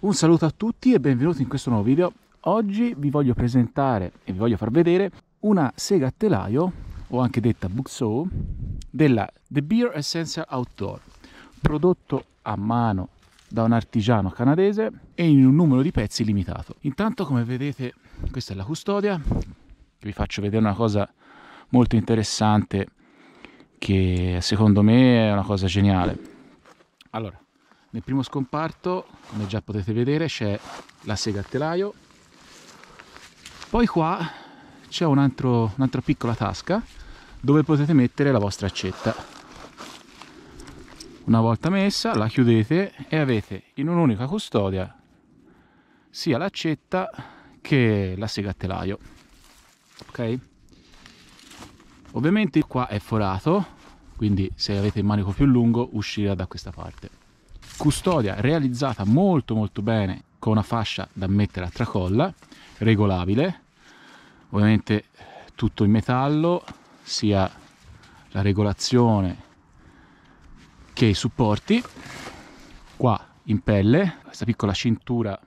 Un saluto a tutti e benvenuti in questo nuovo video. Oggi vi voglio presentare e vi voglio far vedere una sega a telaio, o anche detta Booksaw, della The Beer Essential Outdoor, prodotto a mano da un artigiano canadese e in un numero di pezzi limitato. Intanto come vedete questa è la custodia, vi faccio vedere una cosa molto interessante che secondo me è una cosa geniale. Allora, nel primo scomparto, come già potete vedere, c'è la sega a telaio, poi qua c'è un un'altra piccola tasca dove potete mettere la vostra accetta. Una volta messa la chiudete e avete in un'unica custodia sia l'accetta che la sega a telaio. Ok? Ovviamente qua è forato, quindi se avete il manico più lungo uscirà da questa parte custodia realizzata molto molto bene con una fascia da mettere a tracolla regolabile ovviamente tutto in metallo sia la regolazione che i supporti. Qua in pelle questa piccola cintura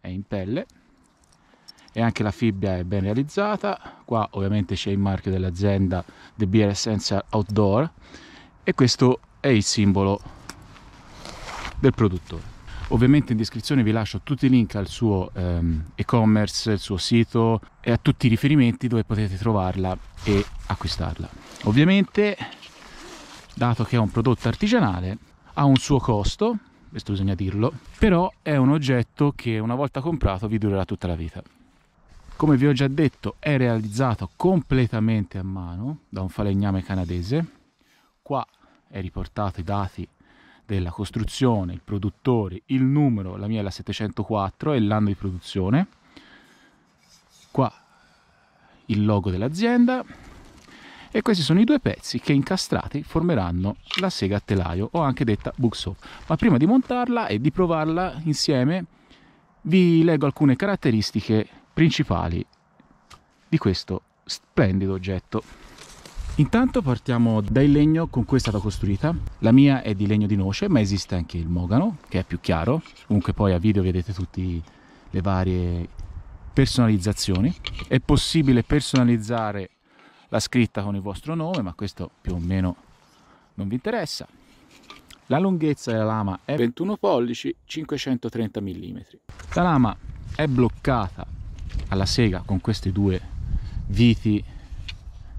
è in pelle e anche la fibbia è ben realizzata. Qua ovviamente c'è il marchio dell'azienda The Beer Essential Outdoor e questo è il simbolo del produttore. Ovviamente in descrizione vi lascio tutti i link al suo um, e-commerce, il suo sito e a tutti i riferimenti dove potete trovarla e acquistarla. Ovviamente, dato che è un prodotto artigianale, ha un suo costo, questo bisogna dirlo, però è un oggetto che una volta comprato vi durerà tutta la vita. Come vi ho già detto, è realizzato completamente a mano da un falegname canadese. Qua è riportato i dati della costruzione, il produttore, il numero, la mia è la 704 e l'anno di produzione. Qua il logo dell'azienda e questi sono i due pezzi che incastrati formeranno la sega a telaio o anche detta booksaw. Ma prima di montarla e di provarla insieme vi leggo alcune caratteristiche principali di questo splendido oggetto. Intanto partiamo dal legno con cui è stata costruita. La mia è di legno di noce, ma esiste anche il mogano, che è più chiaro. Comunque poi a video vedete tutte le varie personalizzazioni. È possibile personalizzare la scritta con il vostro nome, ma questo più o meno non vi interessa. La lunghezza della lama è 21 pollici, 530 mm. La lama è bloccata alla sega con questi due viti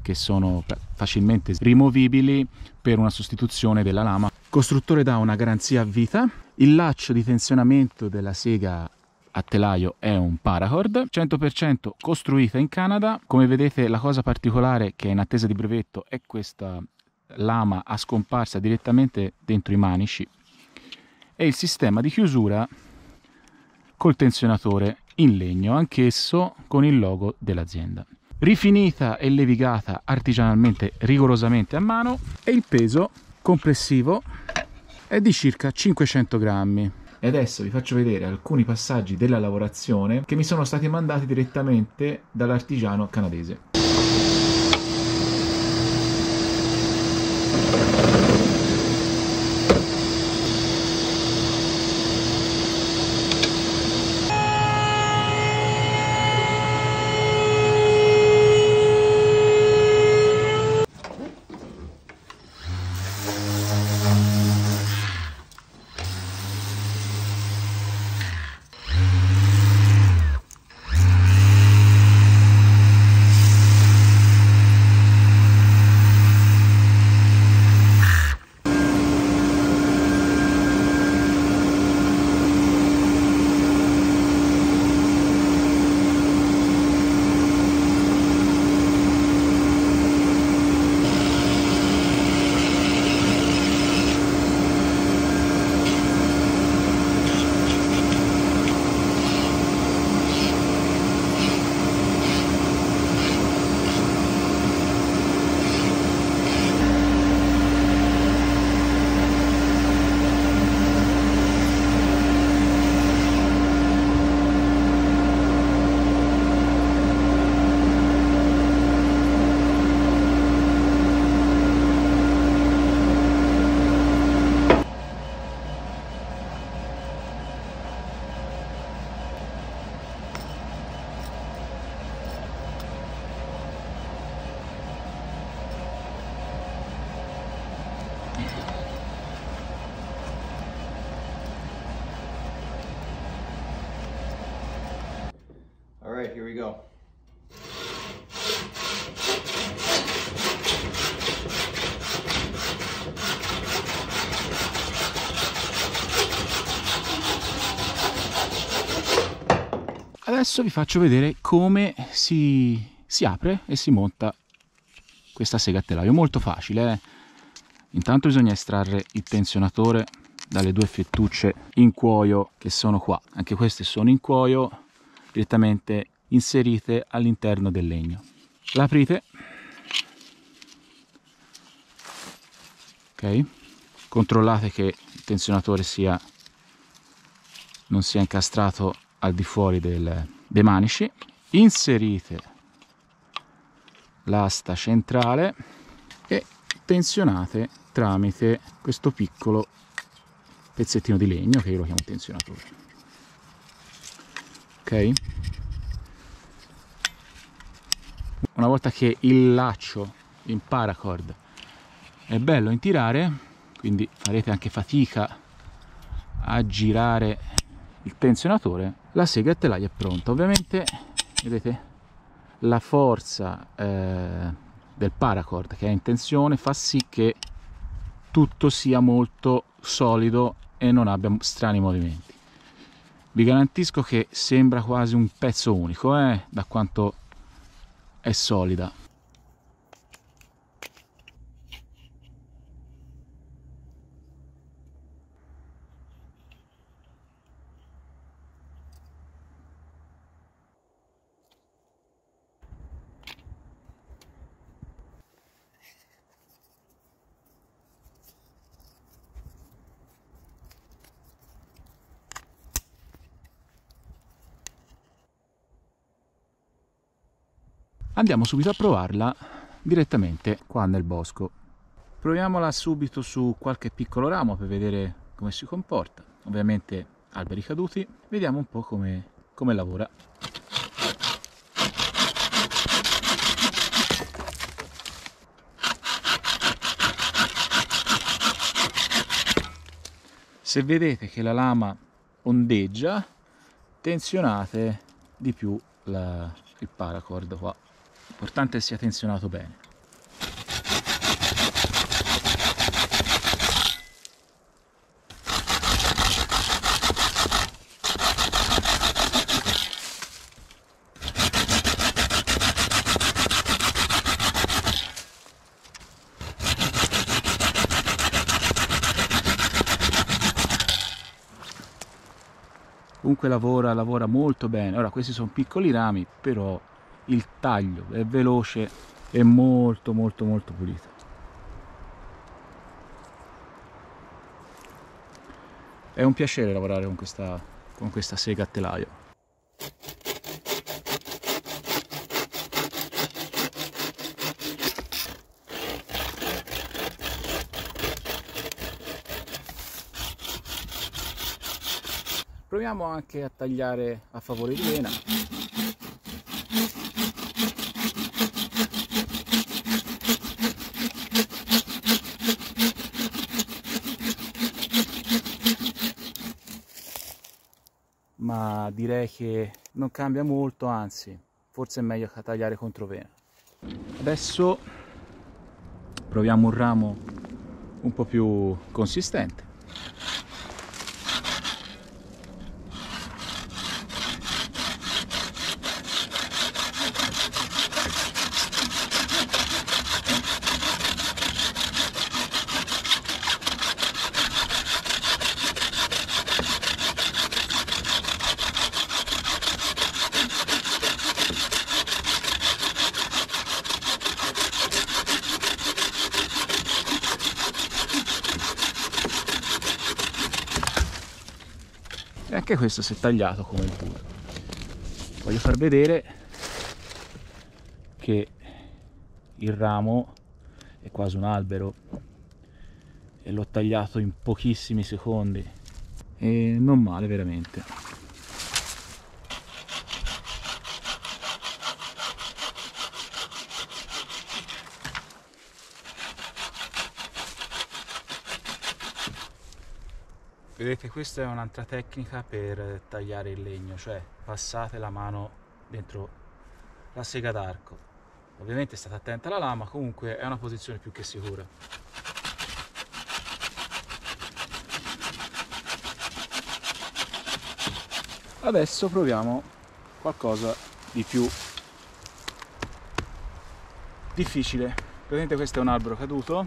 che sono facilmente rimovibili per una sostituzione della lama. Il costruttore dà una garanzia a vita. Il laccio di tensionamento della sega a telaio è un paracord 100% costruita in Canada come vedete la cosa particolare che è in attesa di brevetto è questa lama a scomparsa direttamente dentro i manici e il sistema di chiusura col tensionatore in legno anch'esso con il logo dell'azienda rifinita e levigata artigianalmente rigorosamente a mano e il peso complessivo è di circa 500 grammi. E adesso vi faccio vedere alcuni passaggi della lavorazione che mi sono stati mandati direttamente dall'artigiano canadese. Right, here we go. Adesso vi faccio vedere come si, si apre e si monta questa sega a telaio. Molto facile, eh? Intanto bisogna estrarre il tensionatore dalle due fettucce in cuoio che sono qua. Anche queste sono in cuoio direttamente inserite all'interno del legno. L'aprite. Ok. Controllate che il tensionatore sia non sia incastrato al di fuori del, dei manici. Inserite l'asta centrale e tensionate tramite questo piccolo pezzettino di legno che io lo chiamo tensionatore. Ok? Una volta che il laccio in paracord è bello in tirare, quindi farete anche fatica a girare il tensionatore, la sega a telaio è pronta. Ovviamente, vedete, la forza eh, del paracord che è in tensione fa sì che tutto sia molto solido e non abbia strani movimenti. Vi garantisco che sembra quasi un pezzo unico, eh, da quanto è solida. Andiamo subito a provarla direttamente qua nel bosco. Proviamola subito su qualche piccolo ramo per vedere come si comporta. Ovviamente alberi caduti. Vediamo un po' come, come lavora. Se vedete che la lama ondeggia, tensionate di più la, il paracord qua. L'importante è sia tensionato bene. comunque lavora, lavora molto bene. Ora questi sono piccoli rami, però il taglio è veloce e molto molto molto pulito. È un piacere lavorare con questa, con questa sega a telaio. Proviamo anche a tagliare a favore di vena. Ma direi che non cambia molto, anzi, forse è meglio tagliare controvena. Adesso proviamo un ramo un po' più consistente. E anche questo si è tagliato come il puro voglio far vedere che il ramo è quasi un albero e l'ho tagliato in pochissimi secondi. E non male veramente Vedete questa è un'altra tecnica per tagliare il legno, cioè passate la mano dentro la sega d'arco. Ovviamente state attenta alla lama, comunque è una posizione più che sicura. Adesso proviamo qualcosa di più difficile. Vedete questo è un albero caduto,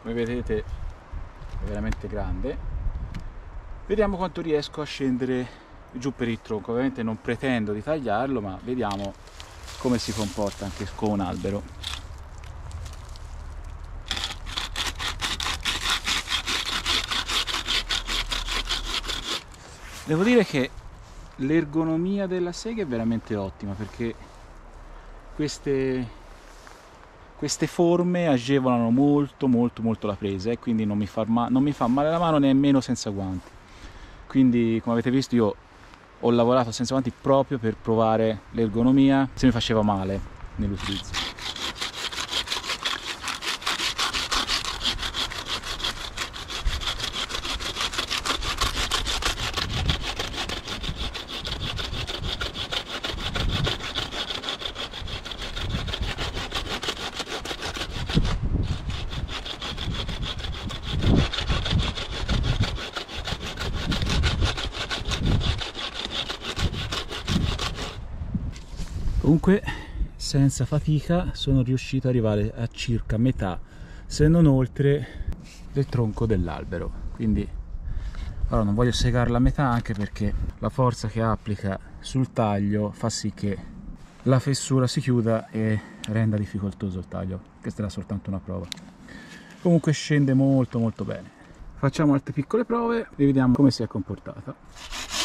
come vedete è veramente grande. Vediamo quanto riesco a scendere giù per il tronco. Ovviamente non pretendo di tagliarlo, ma vediamo come si comporta anche con un albero. Devo dire che l'ergonomia della sega è veramente ottima perché queste, queste forme agevolano molto molto molto la presa e quindi non mi, fa non mi fa male la mano nemmeno senza guanti quindi come avete visto io ho lavorato senza guanti proprio per provare l'ergonomia se mi faceva male nell'utilizzo comunque senza fatica sono riuscito ad arrivare a circa metà se non oltre del tronco dell'albero. Quindi allora non voglio segarla a metà anche perché la forza che applica sul taglio fa sì che la fessura si chiuda e renda difficoltoso il taglio questa era soltanto una prova. Comunque scende molto molto bene. Facciamo altre piccole prove e vediamo come si è comportata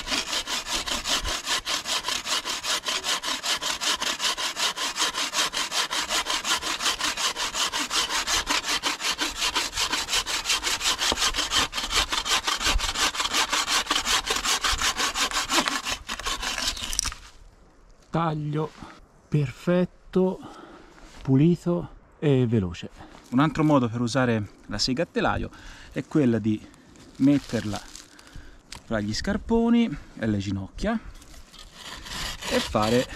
taglio perfetto, pulito e veloce. Un altro modo per usare la sega a telaio è quella di metterla fra gli scarponi e le ginocchia e fare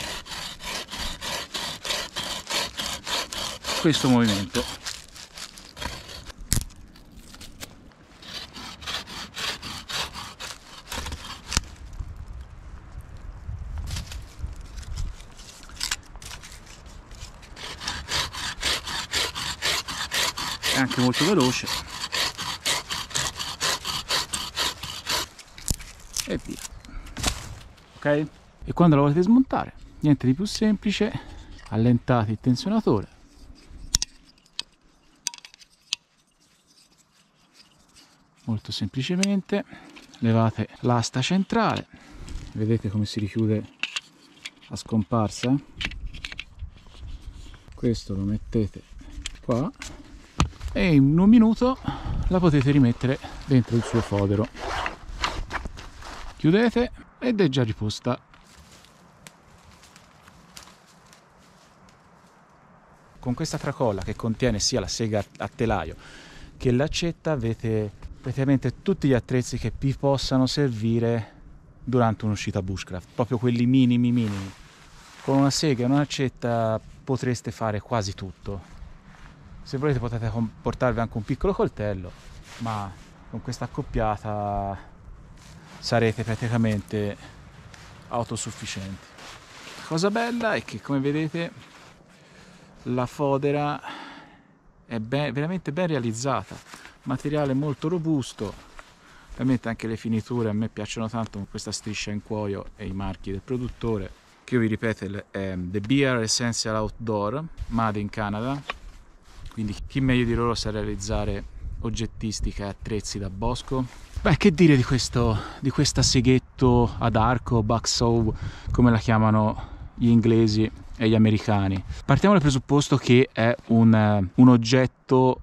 questo movimento è anche molto veloce. E via. Ok? E quando la volete smontare niente di più semplice allentate il tensionatore. Molto semplicemente levate l'asta centrale. Vedete come si richiude a scomparsa? Questo lo mettete qua e in un minuto la potete rimettere dentro il suo fodero. Chiudete ed è già riposta. Con questa tracolla che contiene sia la sega a telaio che l'accetta avete praticamente tutti gli attrezzi che vi possano servire durante un'uscita bushcraft. Proprio quelli minimi minimi. Con una sega e un'accetta potreste fare quasi tutto se volete potete portarvi anche un piccolo coltello ma con questa accoppiata sarete praticamente autosufficienti. La cosa bella è che come vedete la fodera è ben, veramente ben realizzata materiale molto robusto. Ovviamente anche le finiture a me piacciono tanto con questa striscia in cuoio e i marchi del produttore che vi ripeto è The Beer Essential Outdoor Made in Canada quindi chi meglio di loro sa realizzare oggettistica e attrezzi da bosco? Beh, che dire di questo, di questa seghetto ad arco, bucksaw, come la chiamano gli inglesi e gli americani. Partiamo dal presupposto che è un, un oggetto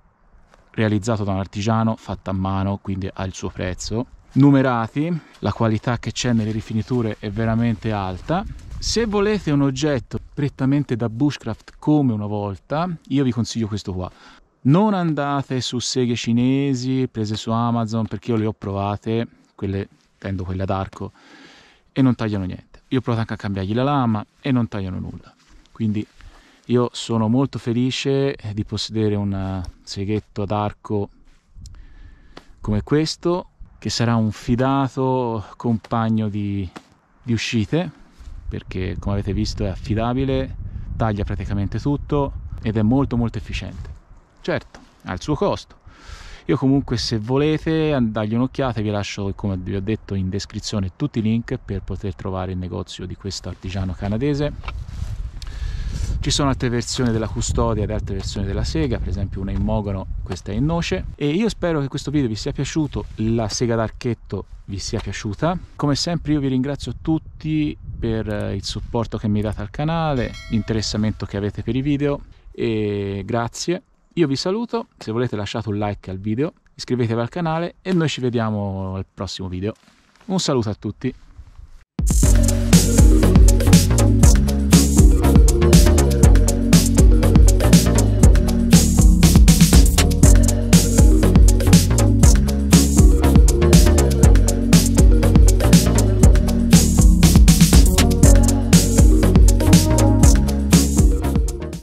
realizzato da un artigiano, fatto a mano, quindi ha il suo prezzo. Numerati, la qualità che c'è nelle rifiniture è veramente alta se volete un oggetto prettamente da bushcraft come una volta, io vi consiglio questo qua. Non andate su seghe cinesi prese su Amazon perché io le ho provate, quelle, tendo quelle ad arco, e non tagliano niente. Io ho provato anche a cambiargli la lama e non tagliano nulla. Quindi io sono molto felice di possedere un seghetto ad arco come questo, che sarà un fidato compagno di, di uscite, perché come avete visto è affidabile, taglia praticamente tutto ed è molto molto efficiente. Certo, ha il suo costo. Io comunque se volete dargli un'occhiata vi lascio come vi ho detto in descrizione tutti i link per poter trovare il negozio di questo artigiano canadese. Ci sono altre versioni della custodia ed altre versioni della sega, per esempio una in mogano, questa è in noce. E io spero che questo video vi sia piaciuto, la sega d'archetto vi sia piaciuta. Come sempre io vi ringrazio tutti per il supporto che mi date al canale, l'interessamento che avete per i video e grazie io vi saluto, se volete lasciate un like al video, iscrivetevi al canale e noi ci vediamo al prossimo video. Un saluto a tutti!